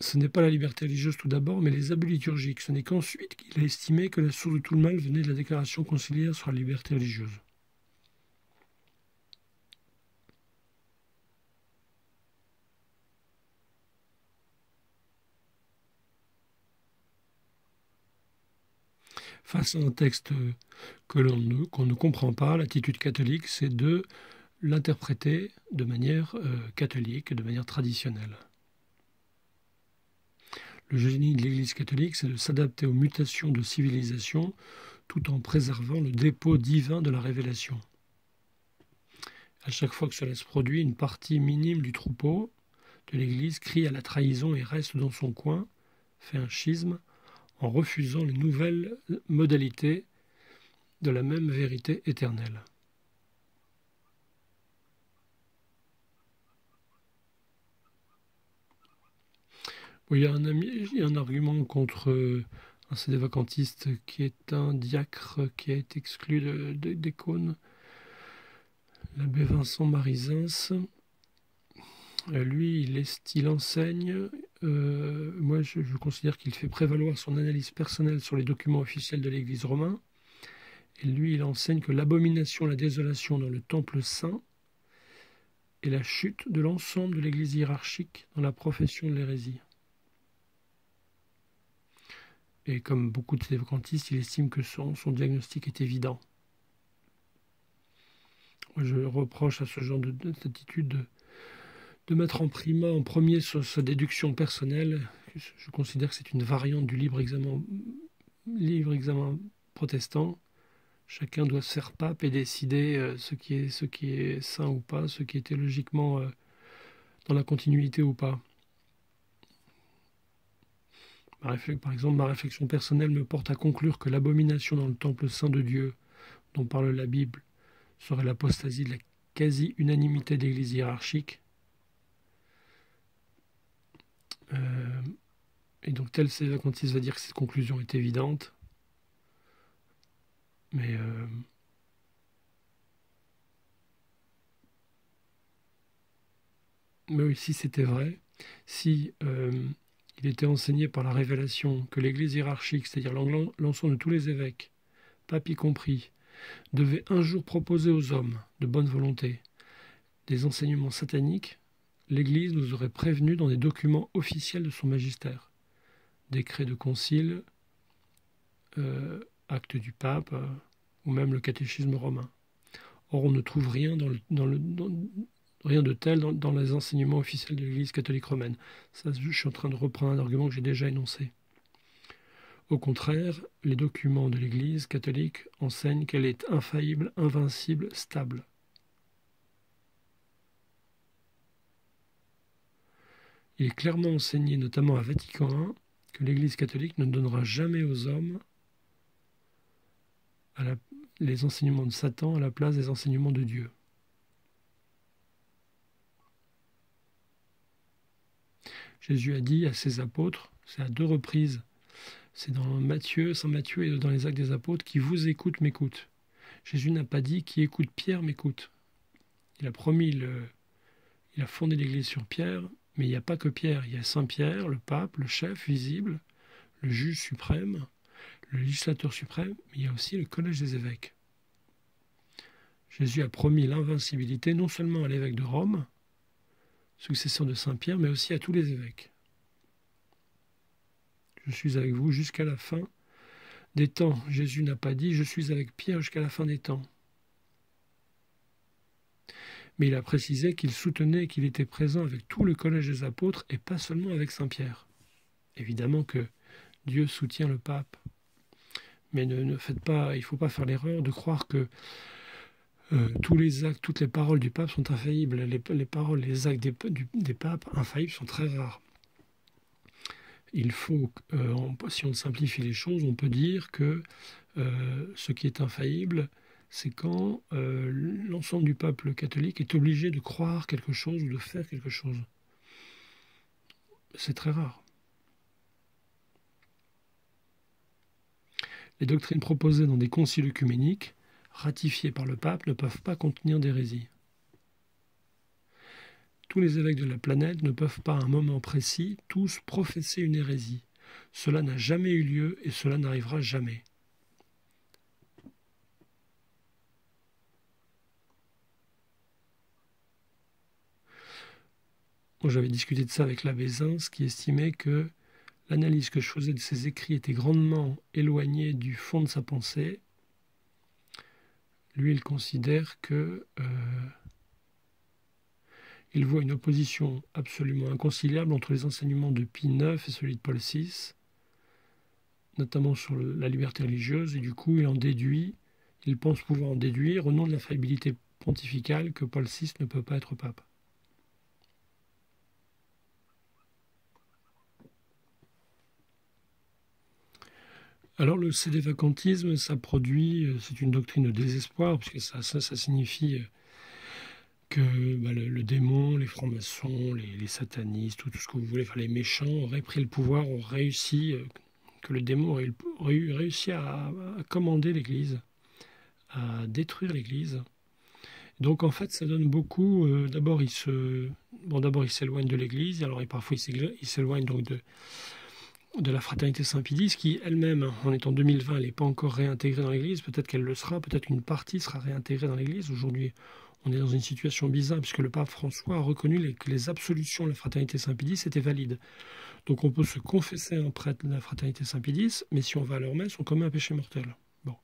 ce n'est pas la liberté religieuse tout d'abord, mais les abus liturgiques. Ce n'est qu'ensuite qu'il a estimé que la source de tout le mal venait de la déclaration conciliaire sur la liberté religieuse. Face à un texte que qu'on ne comprend pas, l'attitude catholique, c'est de l'interpréter de manière euh, catholique, de manière traditionnelle. Le génie de l'Église catholique, c'est de s'adapter aux mutations de civilisation tout en préservant le dépôt divin de la révélation. À chaque fois que cela se produit, une partie minime du troupeau de l'Église crie à la trahison et reste dans son coin, fait un schisme, en refusant les nouvelles modalités de la même vérité éternelle. Il, y a un il y a un argument contre euh, un CD vacantiste qui est un diacre qui a été exclu de, des cônes, l'abbé Vincent Marizens. Euh, lui, il, est, il enseigne, euh, moi je, je considère qu'il fait prévaloir son analyse personnelle sur les documents officiels de l'Église romaine. Et lui, il enseigne que l'abomination, la désolation dans le temple saint est la chute de l'ensemble de l'Église hiérarchique dans la profession de l'hérésie. Et comme beaucoup de vacantistes, il estime que son, diagnostic est évident. Je reproche à ce genre d'attitude de, mettre en prima, en premier, sa, déduction personnelle. Je considère que c'est une variante du libre examen, protestant. Chacun doit se faire pape et décider euh, ce qui est, ce qui est sain ou pas, ce qui était logiquement euh, dans la continuité ou pas par exemple, ma réflexion personnelle me porte à conclure que l'abomination dans le temple saint de Dieu, dont parle la Bible, serait l'apostasie de la quasi-unanimité d'Église hiérarchique. Euh, et donc, tel Sévacantiste va dire que cette conclusion est évidente. Mais. Euh, mais oui, si c'était vrai, si euh, il était enseigné par la révélation que l'Église hiérarchique, c'est-à-dire l'ensemble de tous les évêques, papy compris, devait un jour proposer aux hommes de bonne volonté des enseignements sataniques, l'Église nous aurait prévenus dans des documents officiels de son magistère, décrets de concile, euh, actes du pape, euh, ou même le catéchisme romain. Or, on ne trouve rien dans le, dans le, Rien de tel dans, les enseignements officiels de l'Église catholique romaine. Je suis en train de reprendre un argument que j'ai déjà énoncé. Au contraire, les documents de l'Église catholique enseignent qu'elle est infaillible, invincible, stable. Il est clairement enseigné, notamment à Vatican I, que l'Église catholique ne donnera jamais aux hommes les enseignements de Satan à la place des enseignements de Dieu. Jésus a dit à ses apôtres, c'est à deux reprises, c'est dans Matthieu, Saint Matthieu et dans les actes des apôtres, qui vous écoute m'écoute. Jésus n'a pas dit qui écoute Pierre m'écoute. Il a promis, le, il a fondé l'Église sur Pierre, mais il n'y a pas que Pierre, il y a Saint Pierre, le pape, le chef visible, le juge suprême, le législateur suprême, mais il y a aussi le collège des évêques. Jésus a promis l'invincibilité non seulement à l'évêque de Rome, successeur de Saint Pierre, mais aussi à tous les évêques. Je suis avec vous jusqu'à la fin des temps. Jésus n'a pas dit je suis avec Pierre jusqu'à la fin des temps. Mais il a précisé qu'il soutenait qu'il était présent avec tout le collège des apôtres et pas seulement avec Saint Pierre. Évidemment que Dieu soutient le pape. Mais ne, ne faites pas, il ne faut pas faire l'erreur de croire que euh, tous les actes, toutes les paroles du pape sont infaillibles. Les, paroles, les actes des, papes infaillibles sont très rares. Il faut, euh, si on simplifie les choses, on peut dire que euh, ce qui est infaillible, c'est quand l'ensemble du peuple catholique est obligé de croire quelque chose ou de faire quelque chose. C'est très rare. Les doctrines proposées dans des conciles œcuméniques ratifiés par le pape ne peuvent pas contenir d'hérésie. tous les évêques de la planète ne peuvent pas à un moment précis tous professer une hérésie. Cela n'a jamais eu lieu et cela n'arrivera jamais. j'avais discuté de ça avec l'abbé Zins, qui estimait que l'analyse que je faisais de ses écrits était grandement éloignée du fond de sa pensée. Lui, il considère que euh, il voit une opposition absolument inconciliable entre les enseignements de Pie IX et celui de Paul VI, notamment sur la liberté religieuse, et du coup, il en déduit, il pense pouvoir en déduire, au nom de la faillibilité pontificale, que Paul VI ne peut pas être pape. Alors le cédévacantisme, ça produit, euh, c'est une doctrine de désespoir, puisque ça, signifie euh, que bah, le, démon, les francs-maçons, les, satanistes, tout, ce que vous voulez, enfin, les méchants auraient pris le pouvoir, auraient réussi, euh, que le démon aurait, réussi à, commander l'Église, à détruire l'Église. Donc en fait, ça donne beaucoup. d'abord, il il s'éloigne de l'Église. Alors, parfois, il s'éloigne donc de de la fraternité Saint-Pédis, qui elle-même, en étant 2020, elle n'est pas encore réintégrée dans l'Église. Peut-être qu'elle le sera, peut-être qu'une partie sera réintégrée dans l'Église. Aujourd'hui, on est dans une situation bizarre, puisque le pape François a reconnu que les absolutions de la fraternité Saint-Pédis étaient valides. Donc on peut se confesser un prêtre de la fraternité Saint-Pédis, mais si on va à leur messe, on commet un péché mortel. Bon.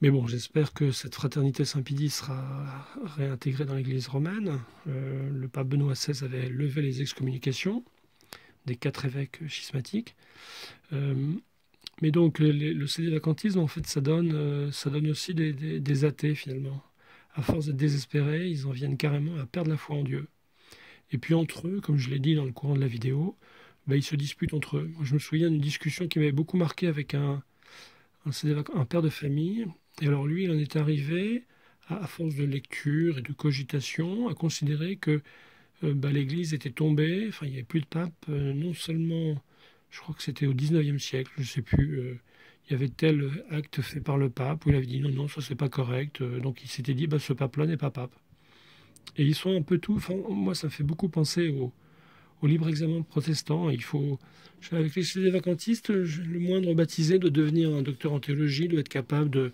Mais bon, j'espère que cette fraternité Saint-Pédis sera réintégrée dans l'Église romaine. Euh, le pape Benoît XVI avait levé les excommunications des quatre évêques schismatiques. Euh, mais donc le, cédé-vacantisme, en fait, ça donne, euh, ça donne aussi des, athées finalement. À force d'être désespérés, ils en viennent carrément à perdre la foi en Dieu. Et puis entre eux, comme je l'ai dit dans le courant de la vidéo, bah, ils se disputent entre eux. je me souviens d'une discussion qui m'avait beaucoup marqué avec un, un, père de famille. Et alors lui, il en est arrivé, à force de lecture et de cogitation, à considérer que bah, l'Église était tombée, enfin il n'y avait plus de pape, euh, non seulement, je crois que c'était au 19e siècle, je ne sais plus, euh, il y avait tel acte fait par le pape où il avait dit non, non, ça c'est pas correct, donc il s'était dit bah, ce pape-là n'est pas pape. Et ils sont un peu tout, enfin, moi ça me fait beaucoup penser au, au libre examen protestant, il faut, avec les vacantistes, le moindre baptisé de devenir un docteur en théologie, doit être capable de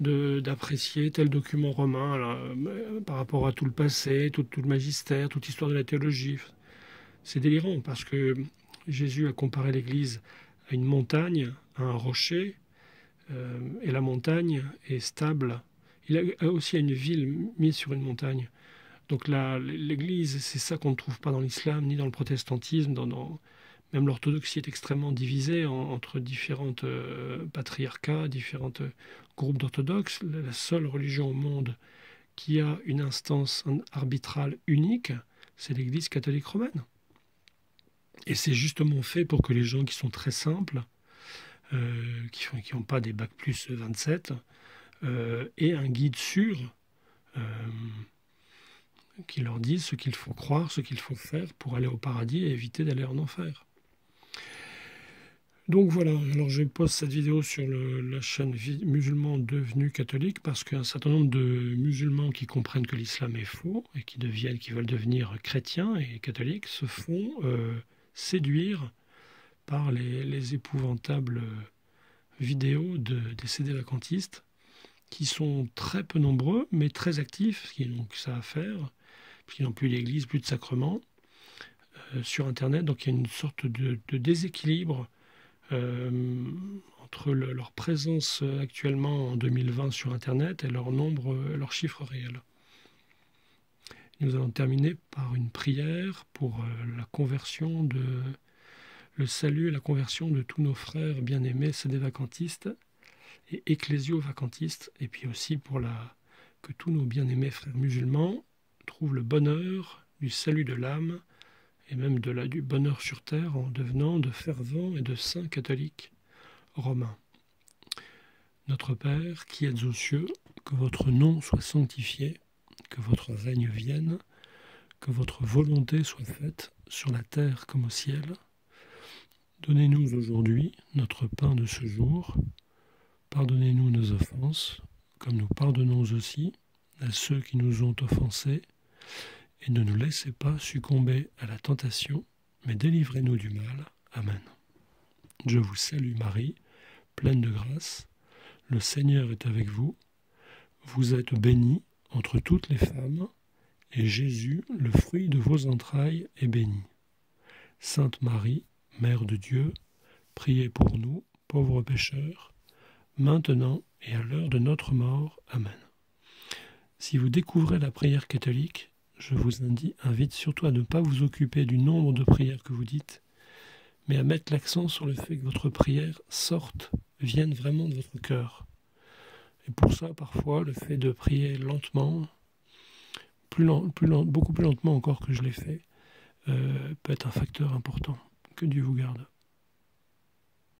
d'apprécier tel document romain euh, par rapport à tout le passé, tout, le magistère, toute l'histoire de la théologie. C'est délirant parce que Jésus a comparé l'Église à une montagne, à un rocher, euh, et la montagne est stable. Il a aussi une ville mise sur une montagne. Donc l'Église, c'est ça qu'on ne trouve pas dans l'islam ni dans le protestantisme, même l'orthodoxie est extrêmement divisée entre différentes euh, patriarcats, différents euh, groupes d'orthodoxes. La seule religion au monde qui a une instance arbitrale unique, c'est l'Église catholique romaine. Et c'est justement fait pour que les gens qui sont très simples, euh, qui n'ont pas des bacs plus 27, aient un guide sûr qui leur dise ce qu'il faut croire, ce qu'il faut faire pour aller au paradis et éviter d'aller en enfer. Donc voilà, alors je pose cette vidéo sur la chaîne Musulmans devenus catholiques parce qu'un certain nombre de musulmans qui comprennent que l'islam est faux et qui veulent devenir chrétiens et catholiques se font euh, séduire par les, épouvantables vidéos de, des CD vacantistes qui sont très peu nombreux mais très actifs, qui donc ça à faire, puisqu'ils n'ont plus d'église, plus de sacrement euh, sur Internet, donc il y a une sorte de déséquilibre euh, entre leur présence actuellement en 2020 sur Internet et leur nombre, leurs chiffres réels. Nous allons terminer par une prière pour euh, la conversion de le salut et la conversion de tous nos frères bien-aimés vacantistes et ecclésio-vacantistes, et puis aussi pour que tous nos bien-aimés frères musulmans trouvent le bonheur du salut de l'âme et même de la, du bonheur sur terre en devenant de fervents et de saints catholiques romains. Notre Père, qui êtes aux cieux, que votre nom soit sanctifié, que votre règne vienne, que votre volonté soit faite sur la terre comme au ciel. Donnez-nous aujourd'hui notre pain de ce jour. Pardonnez-nous nos offenses, comme nous pardonnons aussi à ceux qui nous ont offensés et ne nous laissez pas succomber à la tentation, mais délivrez-nous du mal. Amen. Je vous salue Marie, pleine de grâce, le Seigneur est avec vous, vous êtes bénie entre toutes les femmes, et Jésus, le fruit de vos entrailles, est béni. Sainte Marie, Mère de Dieu, priez pour nous, pauvres pécheurs, maintenant et à l'heure de notre mort. Amen. Si vous découvrez la prière catholique, je vous invite surtout à ne pas vous occuper du nombre de prières que vous dites, mais à mettre l'accent sur le fait que votre prière sorte, vienne vraiment de votre cœur. Et pour ça, parfois, le fait de prier lentement, beaucoup plus lentement encore que je l'ai fait, euh, peut être un facteur important. Que Dieu vous garde.